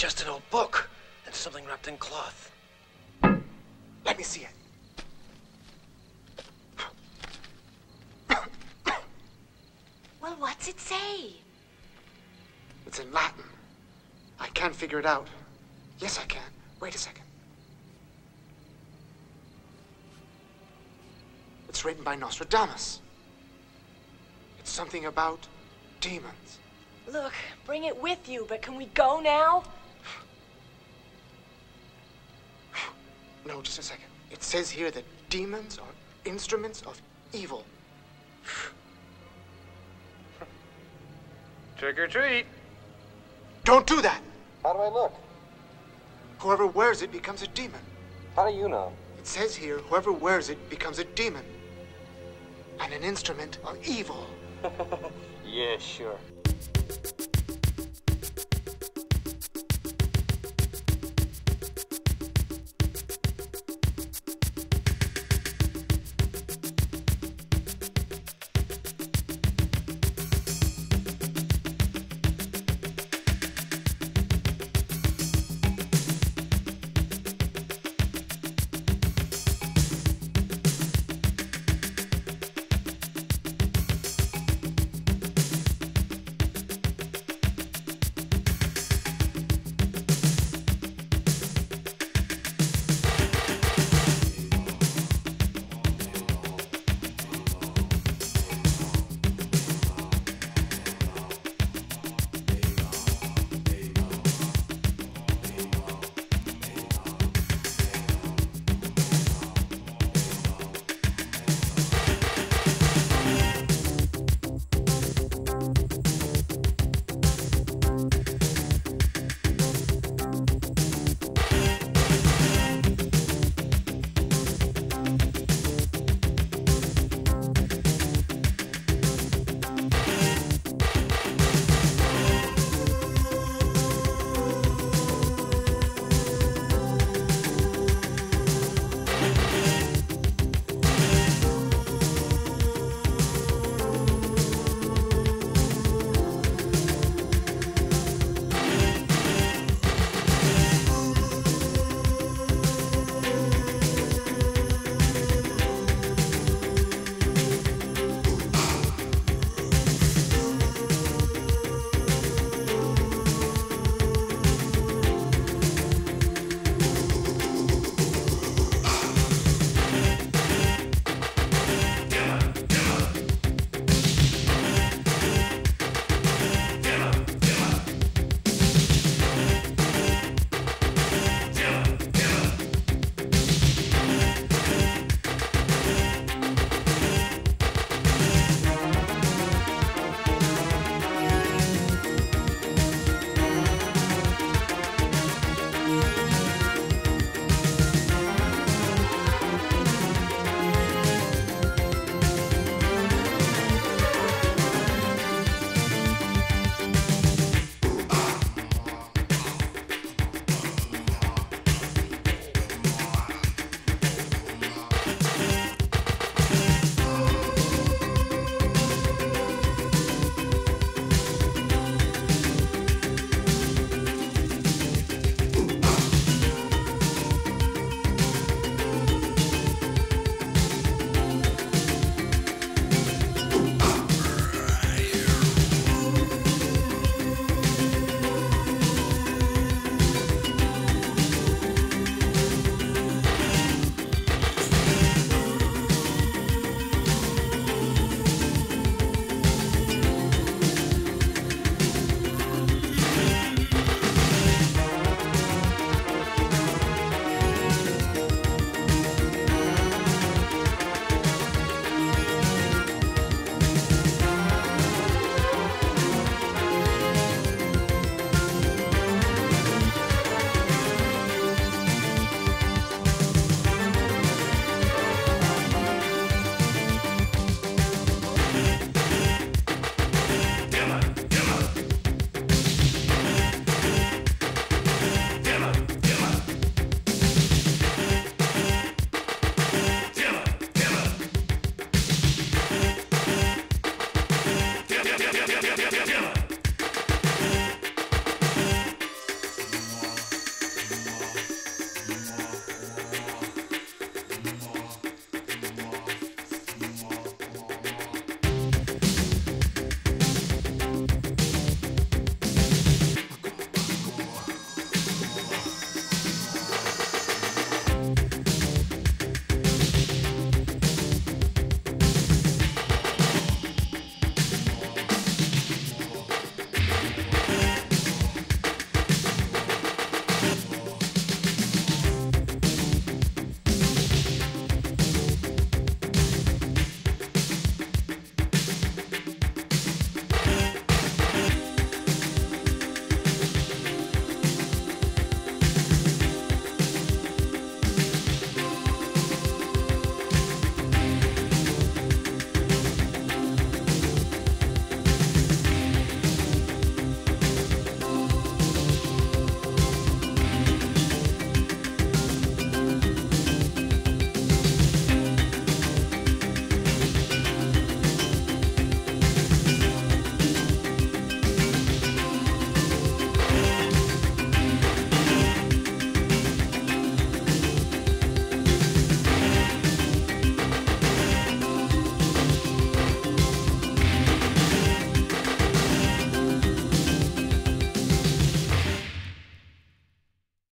Just an old book and something wrapped in cloth. Let me see it. Well, what's it say? It's in Latin. I can't figure it out. Yes, I can. Wait a second. It's written by Nostradamus. It's something about demons. Look, bring it with you, but can we go now? No, just a second. It says here that demons are instruments of evil. Trick or treat. Don't do that! How do I look? Whoever wears it becomes a demon. How do you know? It says here whoever wears it becomes a demon. And an instrument of evil. Yeah, sure.